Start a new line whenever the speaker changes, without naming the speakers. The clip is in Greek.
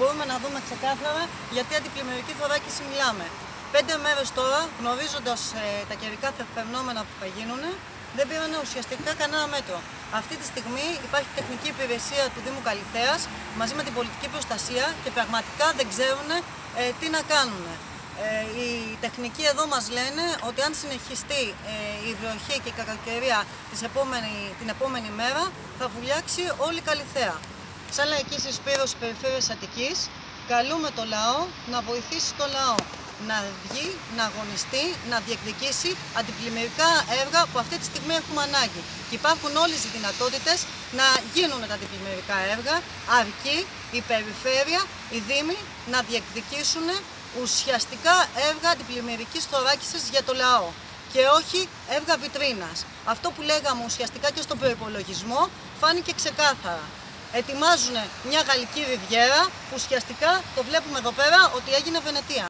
μπορούμε να δούμε ξεκάθαρα γιατί αντιπλημμυρική θωράκιση μιλάμε. Πέντε μέρες τώρα, γνωρίζοντας ε, τα καιρικά φαινόμενα που θα γίνουν, δεν πήραν ουσιαστικά κανένα μέτρο. Αυτή τη στιγμή υπάρχει τεχνική υπηρεσία του Δήμου Καλυθέας μαζί με την πολιτική προστασία και πραγματικά δεν ξέρουν ε, τι να κάνουν. Ε, οι τεχνικοί εδώ μας λένε ότι αν συνεχιστεί ε, η βροχή και η κακοκαιρία επόμενη, την επόμενη μέρα θα βουλιάξει όλη η Καλυθέα. Σαν λαϊκή συσπήρωση περιφέρειας Αττικής καλούμε το λαό να βοηθήσει το λαό να βγει, να αγωνιστεί, να διεκδικήσει αντιπλημμυρικά έργα που αυτή τη στιγμή έχουμε ανάγκη. Και υπάρχουν όλες οι δυνατότητες να γίνουν τα αντιπλημμυρικά έργα, αρκεί η περιφέρεια, οι δήμοι να διεκδικήσουν ουσιαστικά έργα αντιπλημμυρικής θωράκισης για το λαό και όχι έργα βιτρίνας. Αυτό που λέγαμε ουσιαστικά και στον προπολογισμό φάνηκε ξεκάθαρα. Ετοιμάζουν μια γαλλική ριβιέρα που ουσιαστικά το βλέπουμε εδώ πέρα ότι έγινε Βενετία.